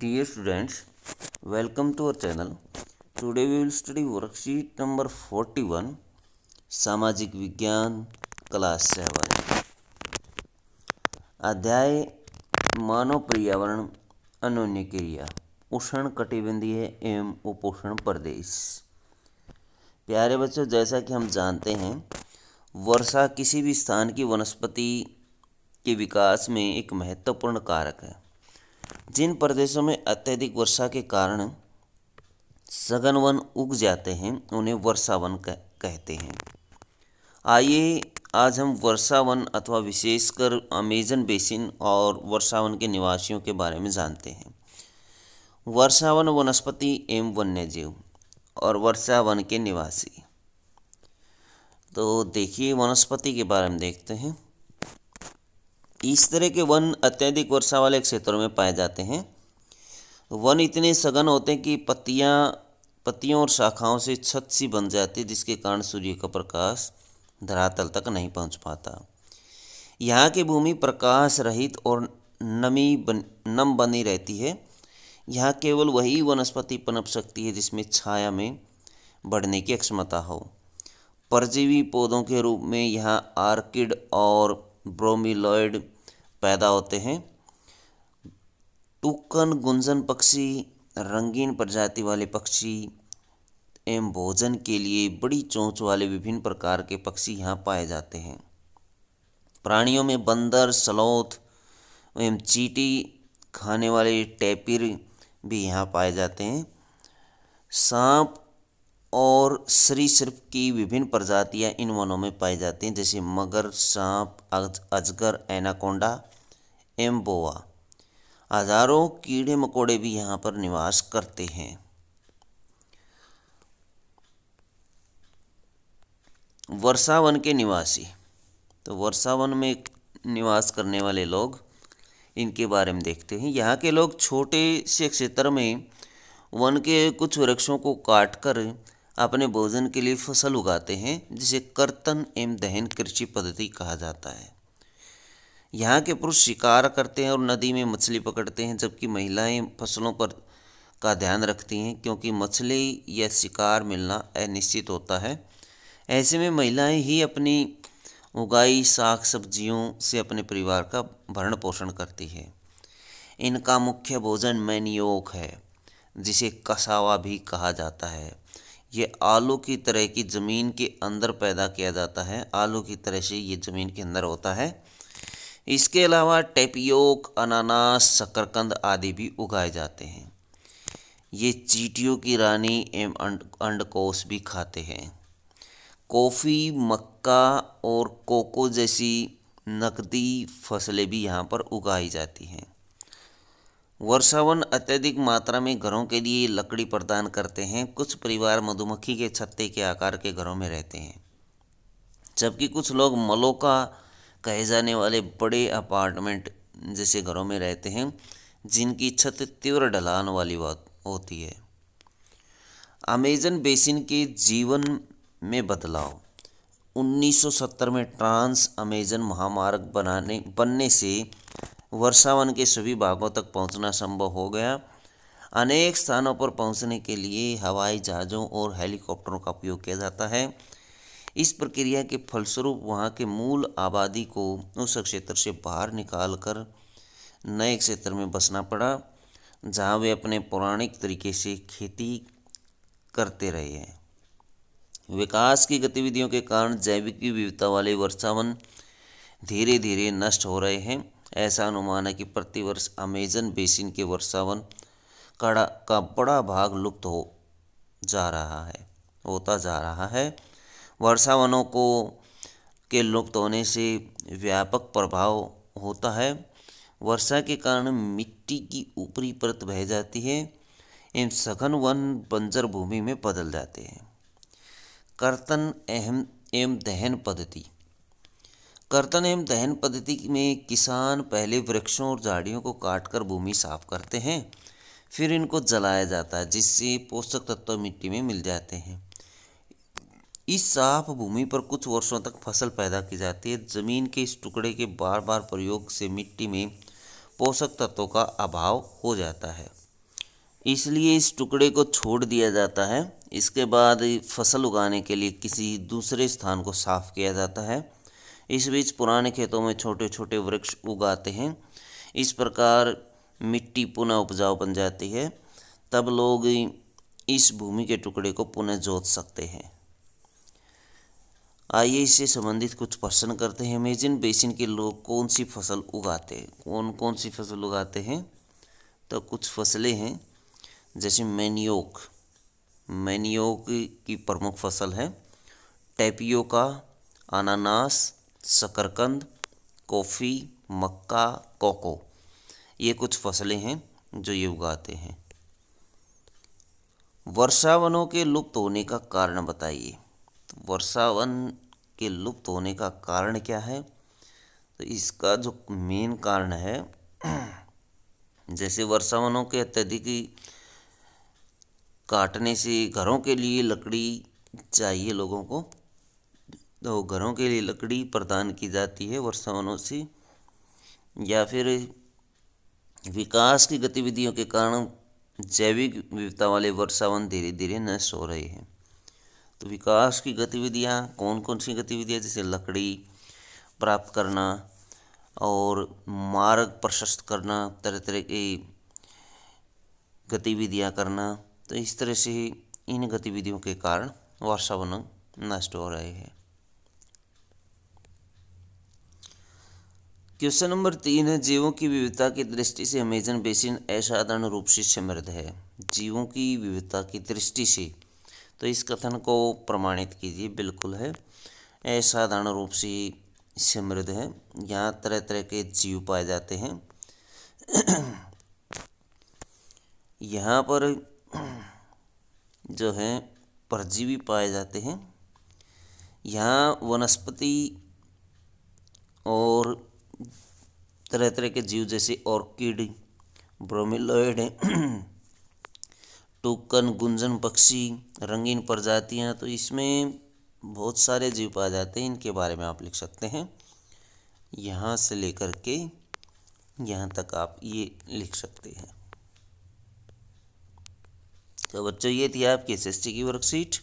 Dear students, welcome to our channel. Today we will study worksheet number 41 सामाजिक विज्ञान class seven अध्याय मानव पर्यावरण अन्योन्य क्रिया। उष्ण कटिबंधीय एवं उपोष्ण प्रदेश। प्यारे बच्चों जैसा कि हम जानते हैं वर्षा किसी भी स्थान की वनस्पति के विकास में एक महत्वपूर्ण कारक है। जिन प्रदेशों में अत्यधिक वर्षा के कारण सघन वन उग जाते हैं, उन्हें वर्षा वन कहते हैं। आइए आज हम वर्षा वन अथवा विशेषकर अमेजन बेसिन और वर्षा वन के निवासियों के बारे में जानते हैं। वर्षा वन वनस्पति एवं वन्यजीव और वर्षा वन के निवासी। तो देखिए वनस्पति के बारे में देखते हैं। इस तरह के वन अत्यधिक वर्षा वाले क्षेत्रों में पाए जाते हैं। वन इतने सघन होते हैं कि पत्तियाँ, पत्तियों और शाखाओं से छत सी बन जाती है, जिसके कारण सूर्य का प्रकाश धरातल तक नहीं पहुँच पाता। यहाँ की भूमि प्रकाश रहित और नमी बन, नम बनी रहती है। यहाँ केवल वही वनस्पति पनप सकती है, जिसमें छाया में बढ़ने की क्षमता हो। परजीवी पौधों के रूप में यहाँ आर्किड और ब्रोमिलॉइड पैदा होते हैं। टुकन, गुंजन पक्षी, रंगीन प्रजाति वाले पक्षी एवं भोजन के लिए बड़ी चोंच वाले विभिन्न प्रकार के पक्षी यहाँ पाए जाते हैं। प्राणियों में बंदर, सलौथ एवं चीटी खाने वाले टैपिर भी यहाँ पाए जाते हैं। सांप और सरीसृप की विभिन्न प्रजातियाँ इन वनों में पाई जाती हैं, जैसे मगर, सांप अजगर, एनाकोंडा, एम्बोआ। हज़ारों कीड़े मकोड़े भी यहाँ पर निवास करते हैं। वर्षावन के निवासी। तो वर्षावन में निवास करने वाले लोग इनके बारे में देखते हैं। यहाँ के लोग छोटे से क्षेत्र में वन के कुछ वृक्षों को काटकर अपने भोजन के लिए फ़सल उगाते हैं, जिसे कर्तन एवं दहन कृषि पद्धति कहा जाता है। यहाँ के पुरुष शिकार करते हैं और नदी में मछली पकड़ते हैं, जबकि महिलाएँ फ़सलों पर का ध्यान रखती हैं, क्योंकि मछली या शिकार मिलना अनिश्चित होता है। ऐसे में महिलाएँ ही अपनी उगाई साग सब्जियों से अपने परिवार का भरण पोषण करती है। इनका मुख्य भोजन मैनियोक है, जिसे कसावा भी कहा जाता है। ये आलू की तरह की ज़मीन के अंदर पैदा किया जाता है। आलू की तरह से ये ज़मीन के अंदर होता है। इसके अलावा टेपियोक, अनानास, शकरकंद आदि भी उगाए जाते हैं। ये चीटियों की रानी एवं अंडकोश भी खाते हैं। कॉफ़ी, मक्का और कोको जैसी नकदी फ़सलें भी यहाँ पर उगाई जाती हैं। वर्षावन अत्यधिक मात्रा में घरों के लिए लकड़ी प्रदान करते हैं। कुछ परिवार मधुमक्खी के छत्ते के आकार के घरों में रहते हैं। जबकि कुछ लोग मलोका कहे जाने वाले बड़े अपार्टमेंट जैसे घरों में रहते हैं, जिनकी छत तीव्र ढलान वाली बात होती है। अमेजन बेसिन के जीवन में बदलाव। 1970 में ट्रांस अमेजन महामार्ग बनाने, बनने से वर्षावन के सभी भागों तक पहुँचना संभव हो गया। अनेक स्थानों पर पहुँचने के लिए हवाई जहाज़ों और हेलीकॉप्टरों का उपयोग किया जाता है। इस प्रक्रिया के फलस्वरूप वहाँ के मूल आबादी को उस क्षेत्र से बाहर निकालकर नए क्षेत्र में बसना पड़ा, जहाँ वे अपने पौराणिक तरीके से खेती करते रहे हैं। विकास की गतिविधियों के कारण जैविक विविधता वाले वर्षावन धीरे धीरे नष्ट हो रहे हैं। ऐसा अनुमान है कि प्रतिवर्ष अमेजन बेसिन के वर्षावन का का बड़ा भाग लुप्त हो जा रहा है, होता जा रहा है। वर्षावनों को, के लुप्त होने से व्यापक प्रभाव होता है। वर्षा के कारण मिट्टी की ऊपरी परत बह जाती है, एवं सघन वन बंजर भूमि में बदल जाते हैं। कर्तन एवं एवं दहन पद्धति। कर्तन एवं दहन पद्धति में किसान पहले वृक्षों और झाड़ियों को काटकर भूमि साफ़ करते हैं, फिर इनको जलाया जाता है, जिससे पोषक तत्व मिट्टी में मिल जाते हैं। इस साफ़ भूमि पर कुछ वर्षों तक फ़सल पैदा की जाती है। ज़मीन के इस टुकड़े के बार बार प्रयोग से मिट्टी में पोषक तत्वों का अभाव हो जाता है। इसलिए इस टुकड़े को छोड़ दिया जाता है। इसके बाद फ़सल उगाने के लिए किसी दूसरे स्थान को साफ़ किया जाता है। इस बीच पुराने खेतों में छोटे छोटे वृक्ष उगाते हैं। इस प्रकार मिट्टी पुनः उपजाऊ बन जाती है। तब लोग इस भूमि के टुकड़े को पुनः जोत सकते हैं। आइए इससे संबंधित कुछ प्रश्न करते हैं। मेजिन बेसिन के लोग कौन सी फ़सल उगाते हैं? कौन कौन सी फ़सल उगाते हैं? तो कुछ फ़सलें हैं, जैसे मैनियोक। मैनियोक की प्रमुख फ़सल है। टैपियो का अनानास शकरकंद, कॉफ़ी, मक्का, कोको। ये कुछ फ़सलें हैं जो ये उगाते हैं। वर्षावनों के लुप्त होने का कारण बताइए। तो वर्षावन के लुप्त होने का कारण क्या है? तो इसका जो मेन कारण है, जैसे वर्षावनों के अत्यधिक काटने से घरों के लिए लकड़ी चाहिए लोगों को तो घरों के लिए लकड़ी प्रदान की जाती है वर्षावनों से, या फिर विकास की गतिविधियों के कारण जैविक विविधता वाले वर्षावन धीरे धीरे नष्ट हो रहे हैं। तो विकास की गतिविधियाँ कौन कौन सी गतिविधियाँ, जैसे लकड़ी प्राप्त करना और मार्ग प्रशस्त करना तरह तरह की गतिविधियाँ करना तो इस तरह से इन गतिविधियों के कारण वर्षावन नष्ट हो रहे हैं। क्वेश्चन नंबर तीन है, जीवों की विविधता की दृष्टि से अमेजन बेसिन असाधारण रूप से समृद्ध है। जीवों की विविधता की दृष्टि से। तो इस कथन को प्रमाणित कीजिए, बिल्कुल है। असाधारण रूप से समृद्ध है। यहाँ तरह तरह के जीव पाए जाते हैं। यहाँ पर जो हैं, परजीवी पाए जाते हैं। यहाँ वनस्पति और तरह तरह के जीव जैसे ऑर्किड ब्रोमिलॉइड टोकन, गुंजन पक्षी, रंगीन प्रजातियाँ तो इसमें बहुत सारे जीव पाए जाते हैं, इनके बारे में आप लिख सकते हैं। यहाँ से लेकर के यहाँ तक आप ये लिख सकते हैं। तो बच्चों ये थी आपकी एस की वर्कशीट